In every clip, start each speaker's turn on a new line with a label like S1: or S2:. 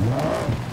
S1: Não.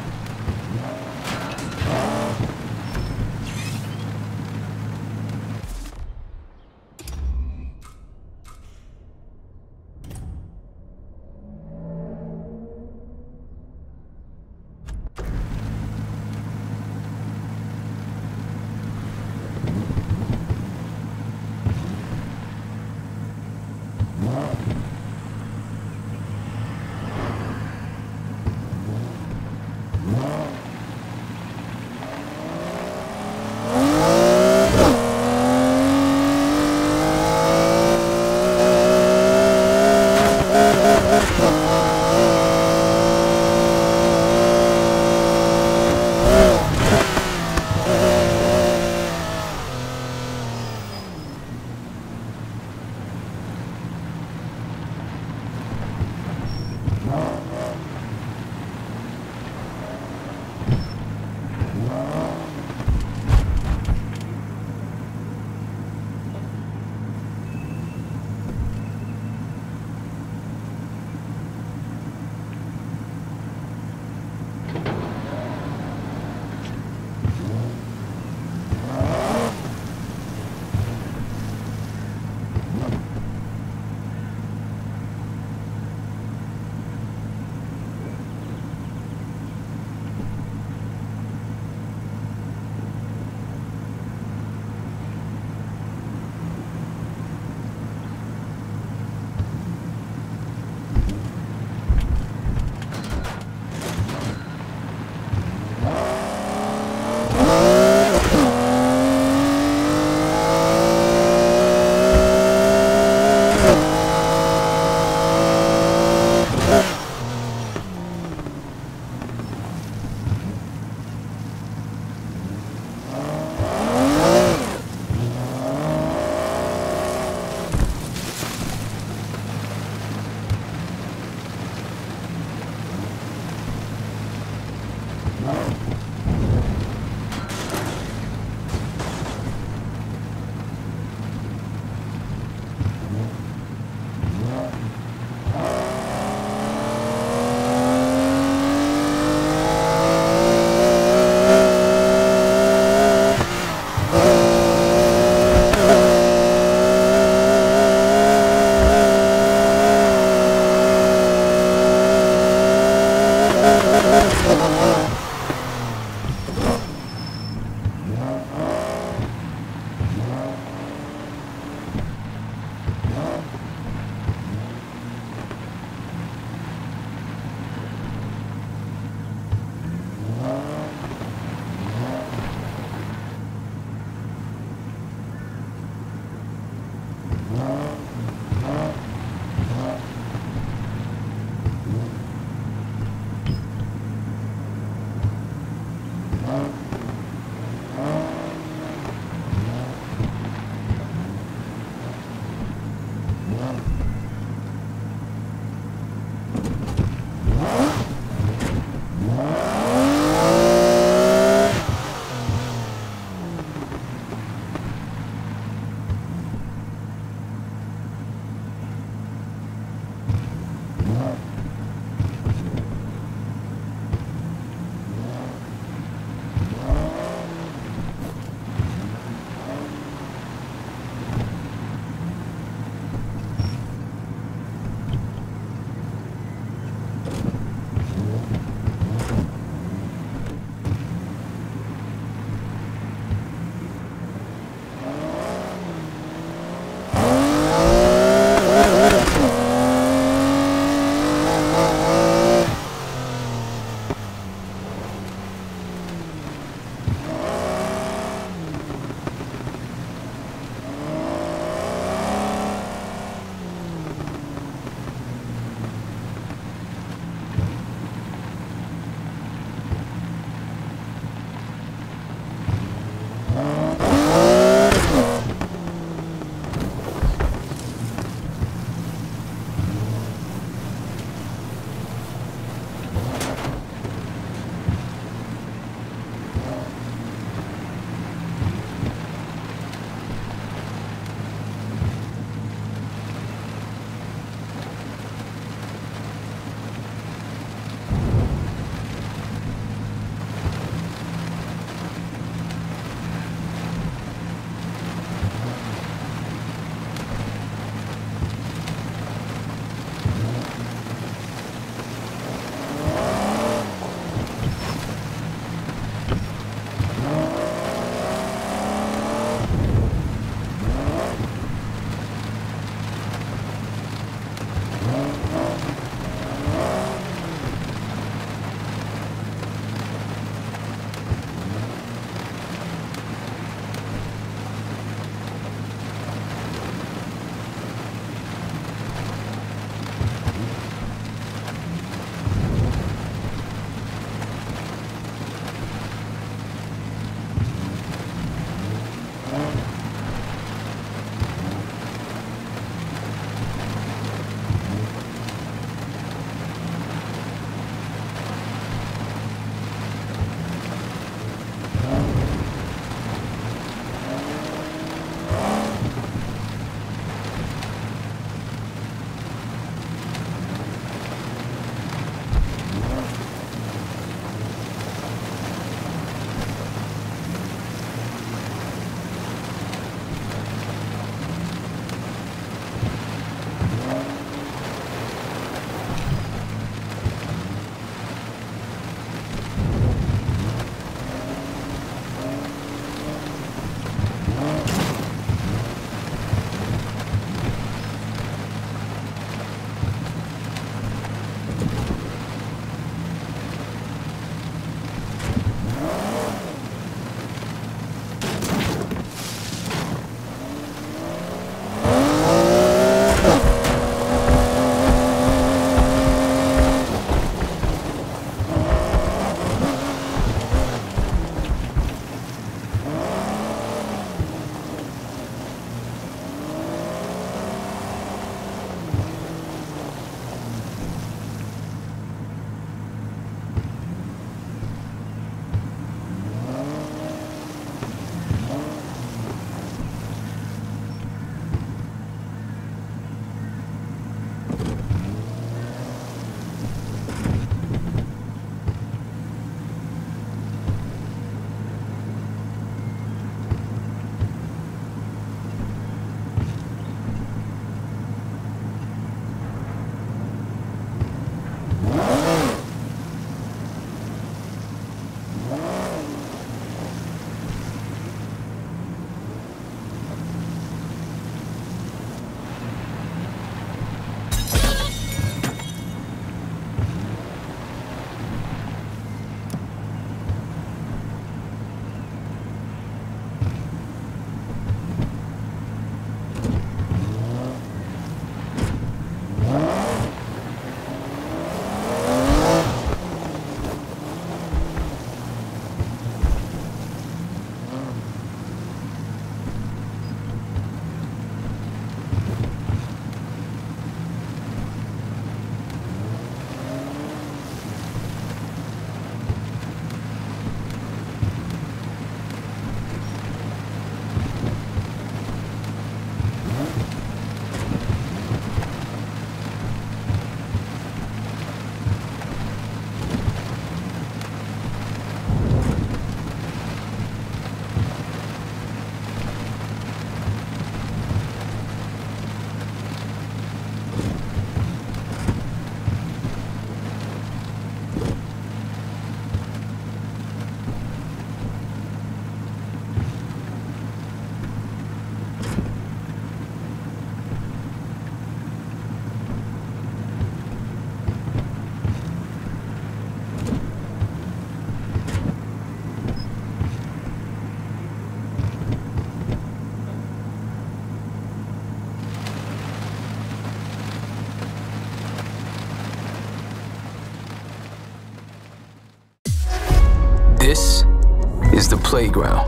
S1: Playground,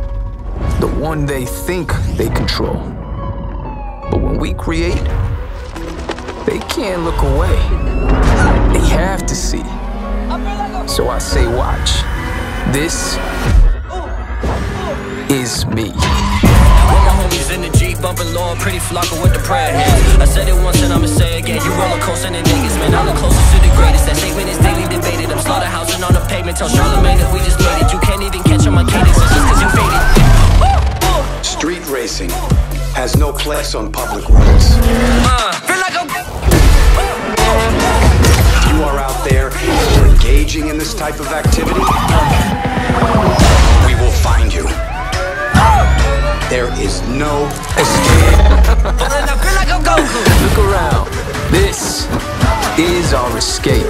S1: the one they think they control. But when we create, they can't look away. They have to see. So I say, watch. This is me.
S2: Homies in the Jeep, bumping low, pretty flocker with the prayer hands. I said it once and I'ma say again. You roller niggas, man. I'm the closest to the greatest. That statement is daily debated. I'm slaughterhousing on the pavement. Tell Charlamagne that we just made it. You can't even catch on my cadence. It's just cause you faded.
S3: Street racing has no place on public roads.
S2: Uh, feel like I'm.
S3: You are out there engaging in this type of activity,
S1: escape.